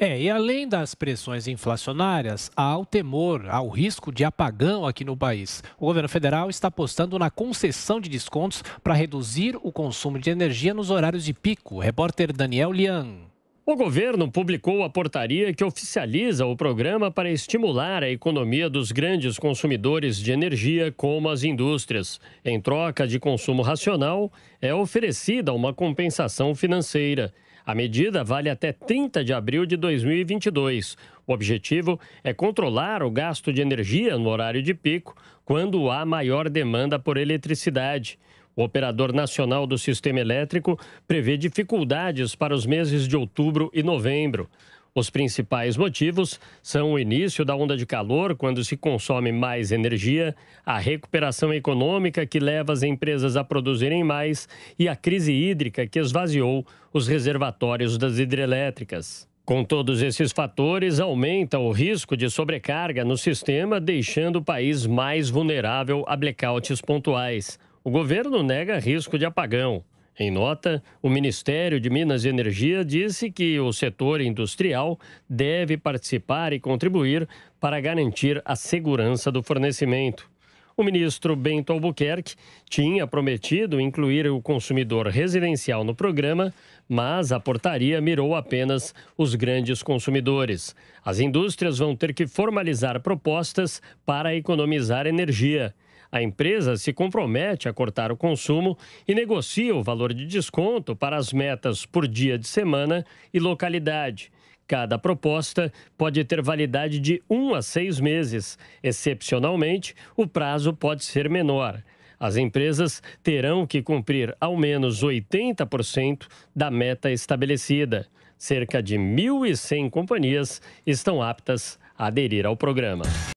É, e além das pressões inflacionárias, há o temor, há o risco de apagão aqui no país. O governo federal está apostando na concessão de descontos para reduzir o consumo de energia nos horários de pico. Repórter Daniel Lian. O governo publicou a portaria que oficializa o programa para estimular a economia dos grandes consumidores de energia, como as indústrias. Em troca de consumo racional, é oferecida uma compensação financeira. A medida vale até 30 de abril de 2022. O objetivo é controlar o gasto de energia no horário de pico, quando há maior demanda por eletricidade. O operador nacional do sistema elétrico prevê dificuldades para os meses de outubro e novembro. Os principais motivos são o início da onda de calor, quando se consome mais energia, a recuperação econômica que leva as empresas a produzirem mais e a crise hídrica que esvaziou os reservatórios das hidrelétricas. Com todos esses fatores, aumenta o risco de sobrecarga no sistema, deixando o país mais vulnerável a blackouts pontuais. O governo nega risco de apagão. Em nota, o Ministério de Minas e Energia disse que o setor industrial deve participar e contribuir para garantir a segurança do fornecimento. O ministro Bento Albuquerque tinha prometido incluir o consumidor residencial no programa, mas a portaria mirou apenas os grandes consumidores. As indústrias vão ter que formalizar propostas para economizar energia. A empresa se compromete a cortar o consumo e negocia o valor de desconto para as metas por dia de semana e localidade. Cada proposta pode ter validade de um a seis meses. Excepcionalmente, o prazo pode ser menor. As empresas terão que cumprir ao menos 80% da meta estabelecida. Cerca de 1.100 companhias estão aptas a aderir ao programa.